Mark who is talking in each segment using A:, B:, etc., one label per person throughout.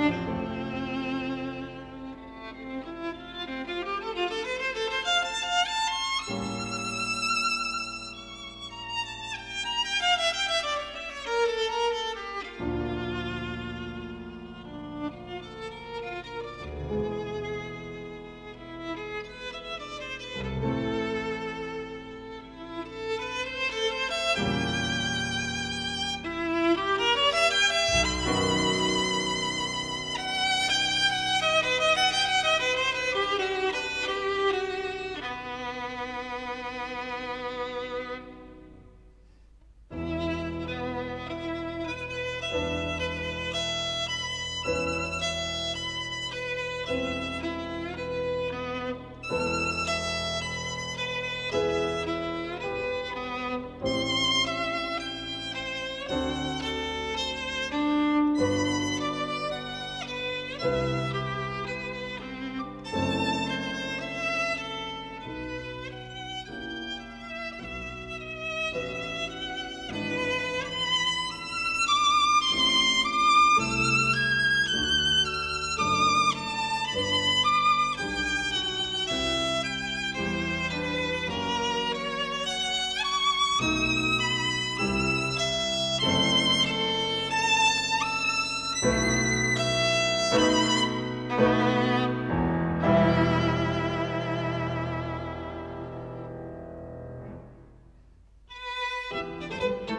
A: thank you Música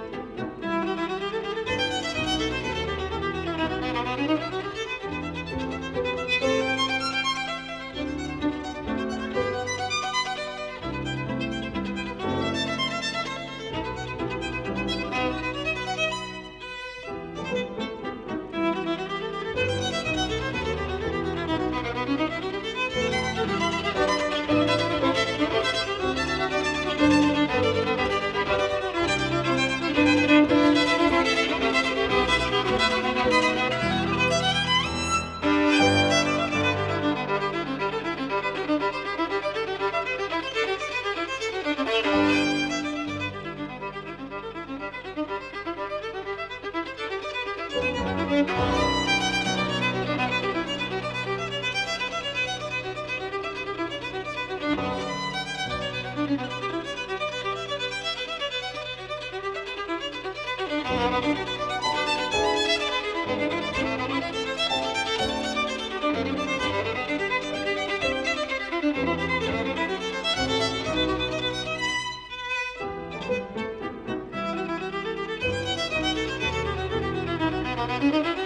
A: Thank you. Thank you.